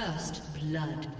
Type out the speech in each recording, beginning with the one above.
First blood.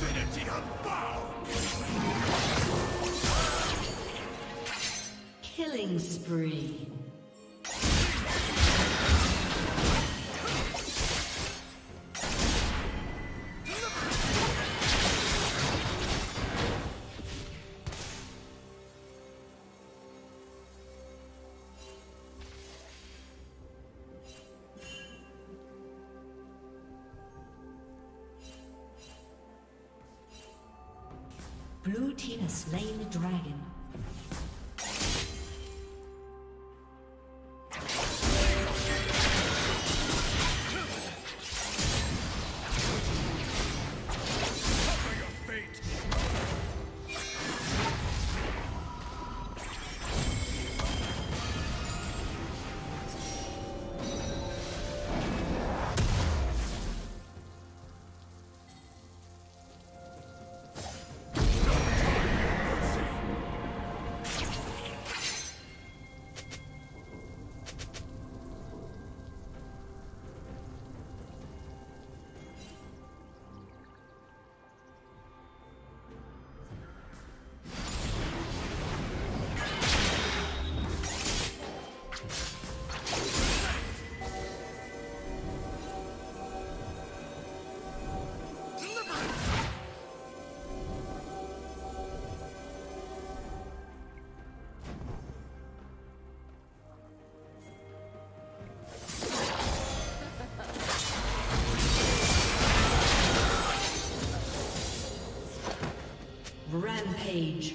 Infinity unbound! Killing spree. Slain the dragon. Rampage.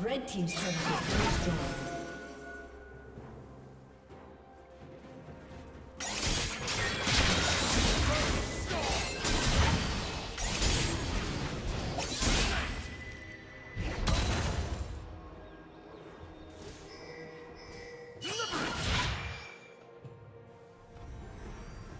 Red team's turret has been destroyed.